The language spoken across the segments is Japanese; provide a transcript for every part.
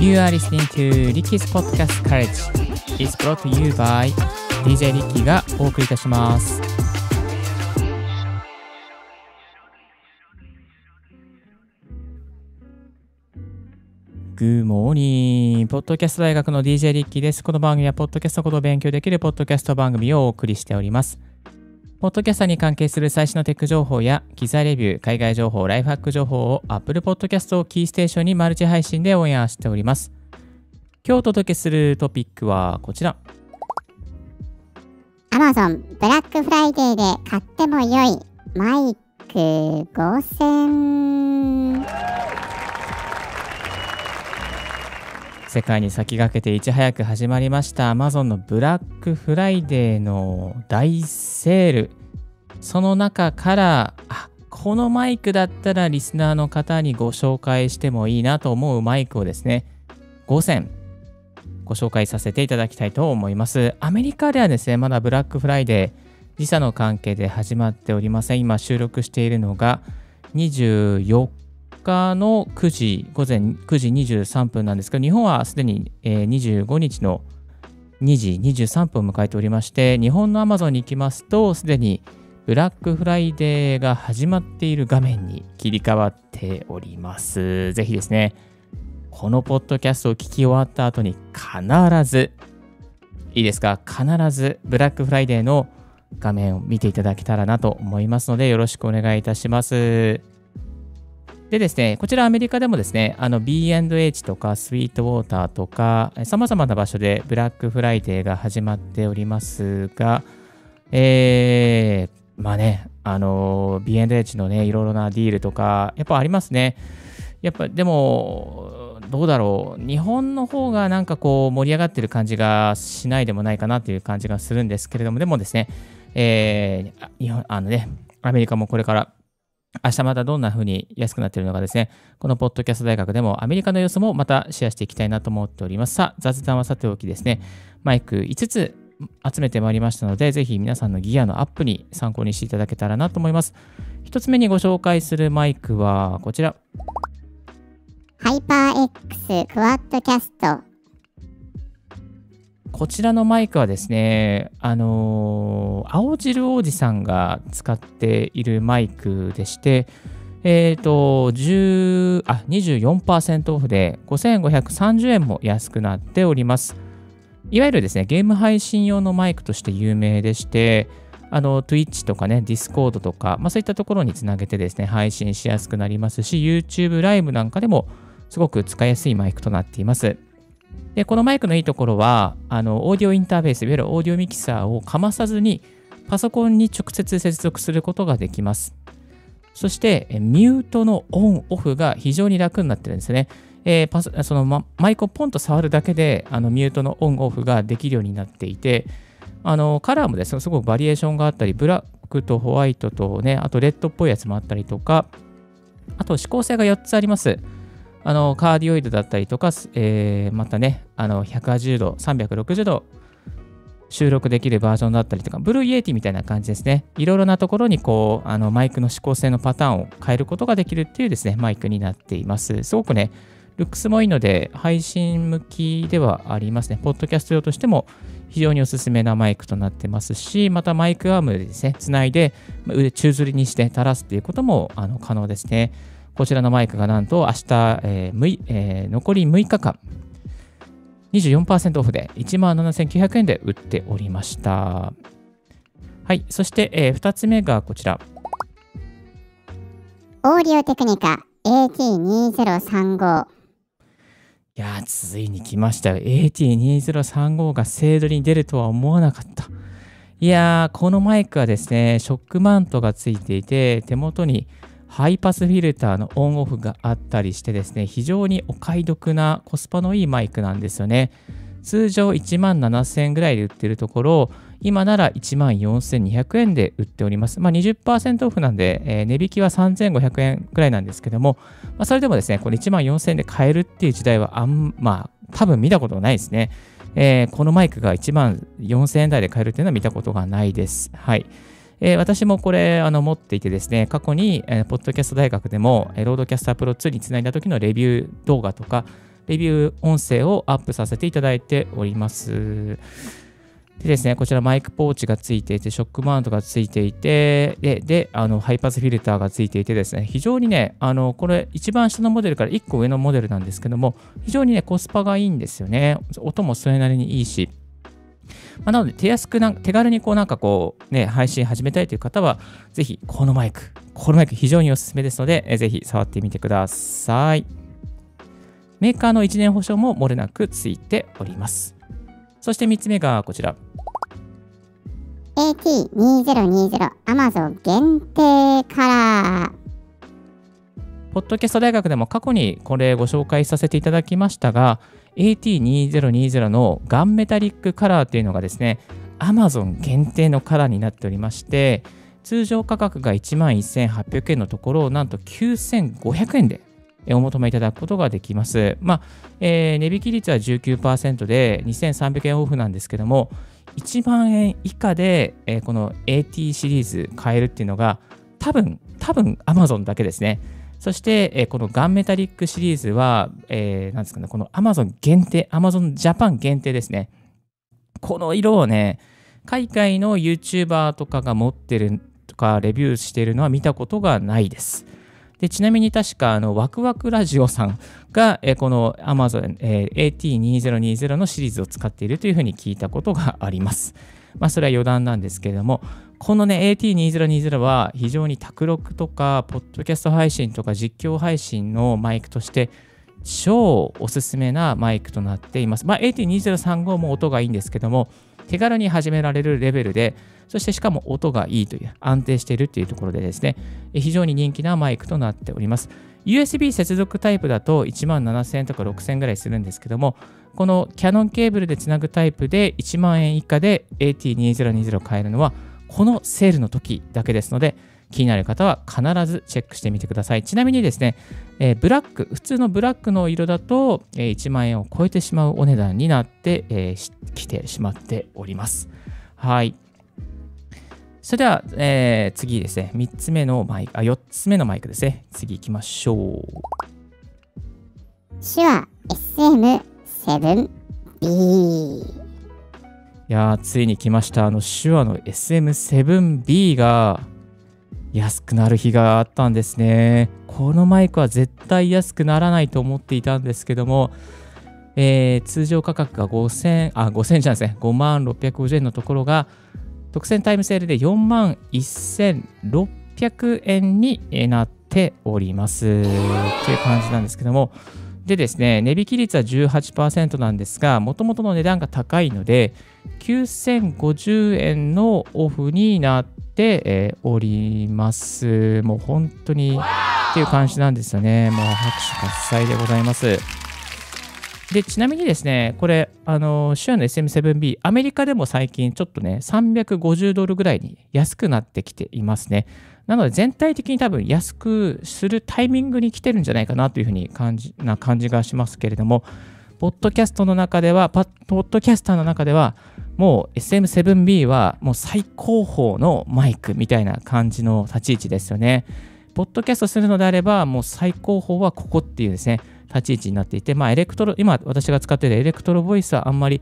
You are listening to Ricky's Podcast College. It's brought to you by DJ Ricky がお送りいたします。Good morning! ポッドキャスト大学の DJ リッキーです。この番組は、ポッドキャストことを勉強できるポッドキャスト番組をお送りしております。ポッドキャスターに関係する最新のテック情報や、機材レビュー、海外情報、ライフハック情報を Apple Podcast をキーステーションにマルチ配信でオンエアしております。今日お届けするトピックはこちら。Amazon ブラックフライデーで買っても良いマイク5000世界に先駆けていち早く始まりました Amazon のブラックフライデーの大セールその中からあこのマイクだったらリスナーの方にご紹介してもいいなと思うマイクをですね5選ご紹介させていただきたいと思います。アメリカではですねまだブラックフライデー時差の関係で始まっておりません。今収録しているのが24日の9時、午前9時23分なんですけど、日本はすでに、25日の2時23分を迎えておりまして、日本の Amazon に行きますと、すでにブラックフライデーが始まっている画面に切り替わっております。ぜひですね、このポッドキャストを聞き終わった後に必ず、いいですか、必ずブラックフライデーの画面を見ていただけたらなと思いますので、よろしくお願いいたします。でですね、こちらアメリカでもですね、あの B&H とか Sweetwater とか、さまざまな場所でブラックフライデーが始まっておりますが、えー、まあね、あの B&H のね、いろいろなディールとか、やっぱありますね。やっぱでも、どうだろう、日本の方がなんかこう盛り上がってる感じがしないでもないかなっていう感じがするんですけれども、でもですね、えー、日本あのね、アメリカもこれから明日またどんな風に安くなっているのかですね、このポッドキャスト大学でもアメリカの様子もまたシェアしていきたいなと思っております。さあ、雑談はさておきですね、マイク5つ集めてまいりましたので、ぜひ皆さんのギアのアップに参考にしていただけたらなと思います。1つ目にご紹介するマイクはこちら。ハイパー X クワッドキャストこちらのマイクはですね、あのー青汁王子さんが使っているマイクでして、えっ、と、10あ、24%オフで5530円も安くなっております。いわゆるですね、ゲーム配信用のマイクとして有名でして、あの、Twitch とかね、Discord とか、まあそういったところにつなげてですね、配信しやすくなりますし、YouTube ライブなんかでもすごく使いやすいマイクとなっています。で、このマイクのいいところは、あの、オーディオインターフェース、いわゆるオーディオミキサーをかまさずに、パソコンに直接接続することができます。そして、ミュートのオン、オフが非常に楽になってるんですね。えーパそのママイクをポンと触るだけで、あのミュートのオン、オフができるようになっていて、あのカラーもですね、すごくバリエーションがあったり、ブラックとホワイトとね、あとレッドっぽいやつもあったりとか、あと指向性が4つあります。あのカーディオイドだったりとか、えーまたね、あの180度、360度収録できるバージョンだったりとか、 Blue Yeti みたいな感じですね。いろいろなところにこうあのマイクの指向性のパターンを変えることができるっていうですね、マイクになっています。すごくね、ルックスもいいので、配信向きではありますね。ポッドキャスト用としても非常におすすめなマイクとなってますし、またマイクアームでですね、つないで、腕宙吊りにして垂らすっていうこともあの可能ですね。こちらのマイクがなんと明日、えーえー残り6日間、24%オフで17,900円で売っておりました。はい、そして、え2つ目がこちら。オーディオテクニカ AT2035 いやー、ついに来ましたよ。AT2035 が精度に出るとは思わなかった。いやー、このマイクはですね、ショックマントがついていて、手元にハイパスフィルターのオンオフがあったりしてですね、非常にお買い得なコスパのいいマイクなんですよね。通常1万7000円ぐらいで売ってるところ、今なら1万4200円で売っております。まあ、20%オフなんで、えー値引きは3500円ぐらいなんですけども、まあ、それでもですね、これ1万4000円で買えるっていう時代はあん、まあ、多分見たことないですね。えーこのマイクが1万4000円台で買えるっていうのは見たことがないです。はい。えー私もこれあの持っていてですね、過去に、えーポッドキャスト大学でも、えーロードキャスタープロ2につないだ時のレビュー動画とか、レビュー音声をアップさせていただいております。でですね、こちらマイクポーチがついていて、ショックマウントがついていて、で、であのハイパスフィルターがついていてですね、非常にね、あのこれ一番下のモデルから1個上のモデルなんですけども、非常にね、コスパがいいんですよね。音もそれなりにいいし。まあ、なので、手安くな、手軽にこうなんかこう、ね、配信始めたいという方は、ぜひこのマイク、このマイク非常におすすめですので、えぜひ触ってみてください。メーカーの1年保証も漏れなくついております。そして3つ目がこちら。AT2020 Amazon 限定カラー。ポッドキャスト大学でも過去にこれご紹介させていただきましたが、AT2020 のガンメタリックカラーというのがですね、Amazon 限定のカラーになっておりまして、通常価格が11,800円のところをなんと9,500円でお求めいただくことができます。まあ、えー値引き率は19%で2300円オフなんですけども、1万円以下で、えーこの AT シリーズ買えるっていうのが、多分、多分 Amazon だけですね。そして、えーこのガンメタリックシリーズは、えーなんですかね、この Amazon 限定、Amazon Japan 限定ですね。この色をね、海外の YouTuber とかが持ってるとか、レビューしてるのは見たことがないです。でちなみに確かあのワクワクラジオさんが、えこの Amazon、え AT2020 のシリーズを使っているというふうに聞いたことがあります。まあ、それは余談なんですけれども、このね、AT2020 は非常に卓録とか、ポッドキャスト配信とか実況配信のマイクとして、超おすすめなマイクとなっています。まあ、AT2035 も音がいいんですけども、手軽に始められるレベルで、そしてしかも音がいいという、安定しているっていうところでですね、非常に人気なマイクとなっております。USB 接続タイプだと1万7000円とか6000円ぐらいするんですけども、このキャノンケーブルでつなぐタイプで1万円以下で AT2020 買えるのは、このセールの時だけですので、気になる方は必ずチェックしてみてください。ちなみにですね、えーブラック、普通のブラックの色だと、えー1万円を超えてしまうお値段になってき、えーてしまっております。はい。それでは、えー次ですね、3つ目のマイク、あ、4つ目のマイクですね。次行きましょう。手話 SM7B。いやー、ついに来ました。あの、手話の SM7B が安くなる日があったんですね。このマイクは絶対安くならないと思っていたんですけども、えー通常価格が5000、あ、5000じゃないですね。5万650円のところが、特選タイムセールで4万1600円になっております。という感じなんですけども、でですね、値引き率は18%なんですが、もともとの値段が高いので、9050円のオフになって、おります。もう本当にっていう感じなんですよね。もう拍手喝采でございます。で、ちなみにですね、これ、あの、シュアの SM7B、アメリカでも最近ちょっとね、350ドルぐらいに安くなってきていますね。なので、全体的に多分安くするタイミングに来てるんじゃないかなというふうに感じな感じがしますけれども、ポッドキャストの中では、ポッドキャスターの中では、もう SM7B はもう最高峰のマイクみたいな感じの立ち位置ですよね。ポッドキャストするのであれば、もう最高峰はここっていうですね、立ち位置になっていて、まあ、エレクトロ、今私が使っているエレクトロボイスはあんまり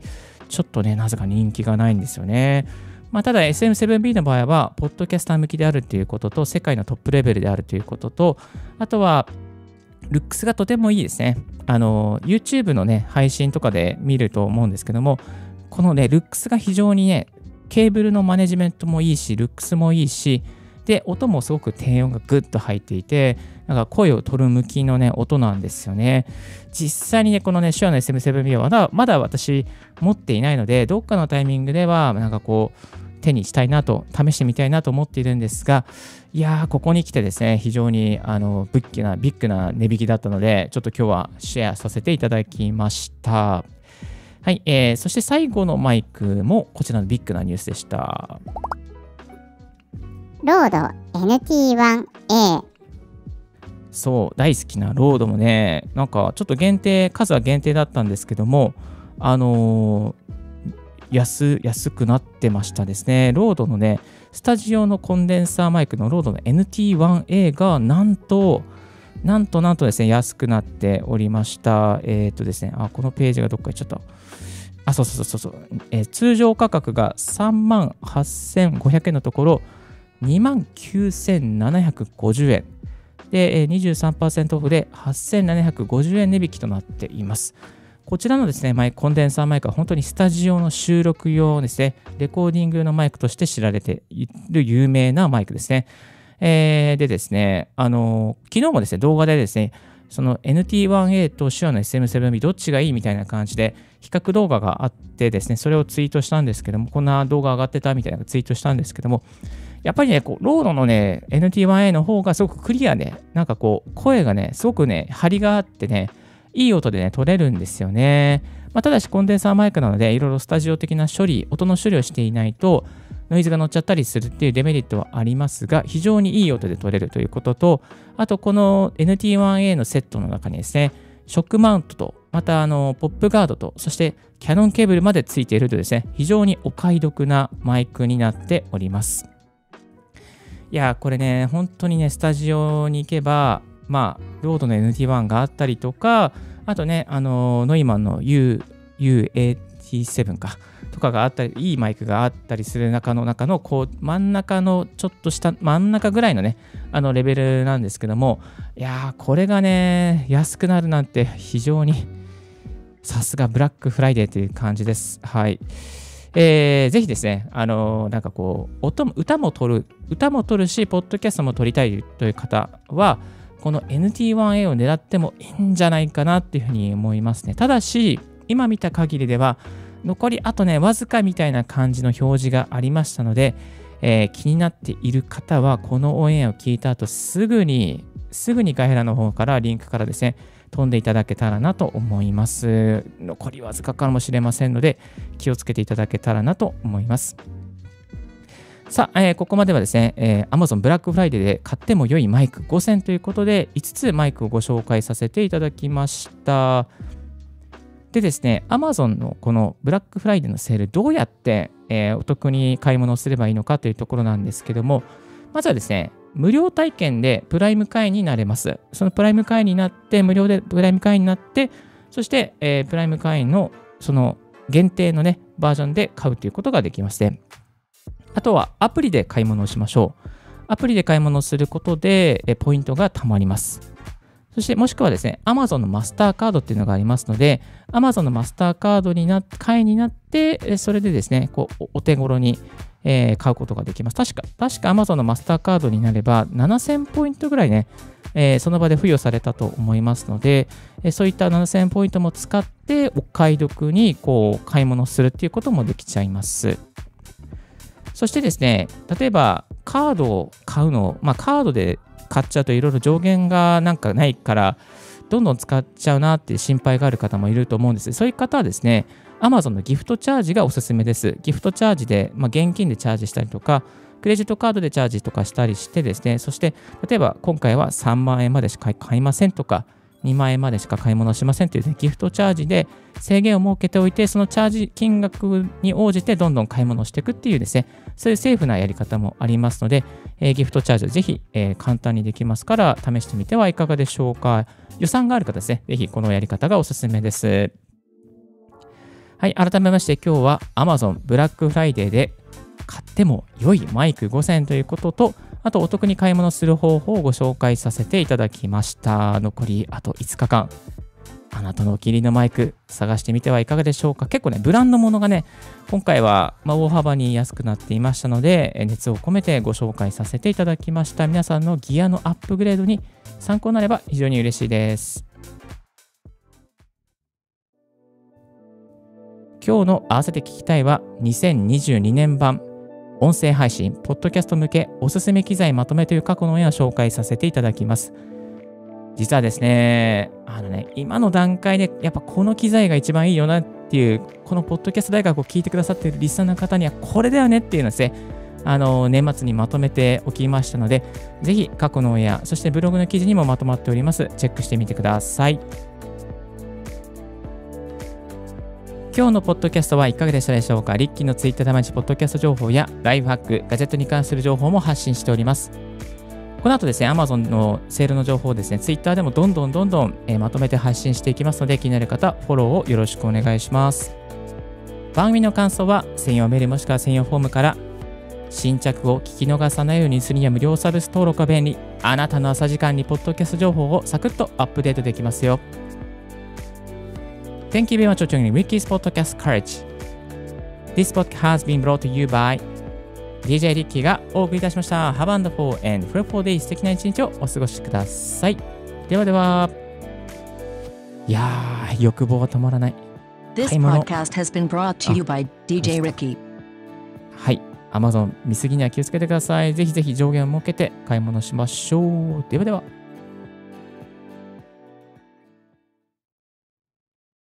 ちょっとね、なぜか人気がないんですよね。まあ、ただ SM7B の場合は、ポッドキャスター向きであるということと、世界のトップレベルであるということと、あとは、ルックスがとてもいいですね。あの、YouTube のね、配信とかで見ると思うんですけども、このね、ルックスが非常にね、ケーブルのマネジメントもいいし、ルックスもいいし、で、音もすごく低音がグッと入っていて、なんか声を取る向きのね、音なんですよね。実際にね、このね、手話の SM7B はまだまだ私持っていないので、どっかのタイミングでは、なんかこう、手にしたいなと、試してみたいなと思っているんですが、いやー、ここに来てですね、非常にあのビッグな、ビッグな値引きだったので、ちょっと今日はシェアさせていただきました。はい、えーそして最後のマイクもこちらのビッグなニュースでした。ロード NT1A。そう、大好きなロードもね、なんかちょっと限定、数は限定だったんですけども、あのー安安くなってましたですね。ロードのね、スタジオのコンデンサーマイクのロードの NT1A がなんとなんとなんとですね、安くなっておりました。えっ、とですね、あ、このページがどっか行っちゃった。あ、そうそうそうそう、えー通常価格が3万8500円のところ、2万9750円。で、23%オフで8750円値引きとなっています。こちらのですね、マイコンデンサーマイクは本当にスタジオの収録用ですね、レコーディングのマイクとして知られている有名なマイクですね。えーでですね、あの昨日もですね、動画でですね、その NT1A と手話の SM7B どっちがいいみたいな感じで比較動画があってですね、それをツイートしたんですけども、こんな動画上がってたみたいなツイートしたんですけども、やっぱりね、こうロードのね、NT1A の方がすごくクリアで、なんかこう、声がね、すごくね、張りがあってね、いい音でね、取れるんですよね。まあ、ただし、コンデンサーマイクなので、いろいろスタジオ的な処理、音の処理をしていないと、ノイズが乗っちゃったりするっていうデメリットはありますが、非常にいい音で取れるということと、あと、この NT1A のセットの中にですね、ショックマウントと、またあのポップガードと、そしてキャノンケーブルまでついているとですね、非常にお買い得なマイクになっております。いや、これね、本当にね、スタジオに行けば、まあ、ロードの NT1 があったりとか、あとね、あの、ノイマンの U、U87 か、とかがあったり、いいマイクがあったりする中の中の、こう、真ん中のちょっと下、真ん中ぐらいのね、あのレベルなんですけども、いやー、これがね、安くなるなんて非常に、さすがブラックフライデーという感じです。はい。えーぜひですね、あのーなんかこう、音も歌も撮る、歌も撮るし、ポッドキャストも撮りたいという方は、この NT1A を狙ってもいいんじゃないかなっていうふうに思いますね。ただし、今見た限りでは、残りあとね、わずかみたいな感じの表示がありましたので、えー気になっている方は、このオンエアを聞いた後、すぐに、すぐに概要欄の方から、リンクからですね、飛んでいただけたらなと思います。残りわずかかもしれませんので、気をつけていただけたらなと思います。さあ、えーここまではですね、えー Amazon ブラックフライデーで買っても良いマイク5選ということで、5つマイクをご紹介させていただきました。でですね、Amazon のこのブラックフライデーのセール、どうやって、えーお得に買い物をすればいいのかというところなんですけども、まずはですね、無料体験でプライム会員になれます。そのプライム会員になって、無料でプライム会員になって、そして、えープライム会員のその限定のね、バージョンで買うということができまして、あとはアプリで買い物をしましょう。アプリで買い物をすることで、えポイントが貯まります。そしてもしくはですね、Amazon のマスターカードっていうのがありますので、Amazon のマスターカードにな、会員になって、それでですね、こうお手頃に、えー買うことができます。確か、確か Amazon のマスターカードになれば、7000ポイントぐらいね、えーその場で付与されたと思いますので、えーそういった7000ポイントも使って、お買い得にこう買い物するっていうこともできちゃいます。そしてですね、例えばカードを買うの、まあ、カードで買っちゃうといろいろ上限がなんかないから、どんどん使っちゃうなって心配がある方もいると思うんです。そういう方はですね、Amazon のギフトチャージがおすすめです。ギフトチャージで、まあ、現金でチャージしたりとか、クレジットカードでチャージとかしたりしてですね、そして例えば今回は3万円までしか買いませんとか、2万円までしか買い物しませんという、ね、ギフトチャージで制限を設けておいて、そのチャージ金額に応じてどんどん買い物をしていくっていうですね、そういうセーフなやり方もありますので、えーギフトチャージをぜひ、えー簡単にできますから試してみてはいかがでしょうか。予算がある方ですね、ぜひこのやり方がおすすめです。はい、改めまして今日は Amazon ブラックフライデーで買っても良いマイク5000ということと、あとお得に買い物する方法をご紹介させていただきました。残りあと5日間。あなたのお気に入りのマイク探してみてはいかがでしょうか。結構ね、ブランドものがね、今回はま大幅に安くなっていましたので、熱を込めてご紹介させていただきました。皆さんのギアのアップグレードに参考になれば非常に嬉しいです。今日の合わせて聞きたいは2022年版音声配信、ポッドキャスト向けおすすめ機材まとめという過去の絵を紹介させていただきます。実はですね、あのね、今の段階でやっぱこの機材が一番いいよなっていう、このポッドキャスト大学を聞いてくださっているリスナーの方にはこれだよねっていうのですね、あの年末にまとめておきましたので、ぜひ過去のオンエア、そしてブログの記事にもまとまっております。チェックしてみてください。今日のポッドキャストはいかがでしたでしょうか？リッキーのツイッターで毎日ポッドキャスト情報やライフハック、ガジェットに関する情報も発信しております。この後ですね、Amazon のセールの情報をですね、Twitter でもどんどんどんどん、えーまとめて発信していきますので、気になる方、フォローをよろしくお願いします。番組の感想は、専用メールもしくは専用フォームから、新着を聞き逃さないようにするには無料サービス登録が便利。あなたの朝時間にポッドキャスト情報をサクッとアップデートできますよ。Thank you very much for joining Ricky's Podcast Courage. This podcast has been brought to you by DJ リッキーがお送りいたしました。Have a wonderful and fruitful day 素敵な一日をお過ごしください。ではでは。いやー、欲望が止まらない。This podcast has been brought to you by DJ Ricky. はい。Amazon 見過ぎには気をつけてください。ぜひぜひ上限を設けて買い物しましょう。ではでは。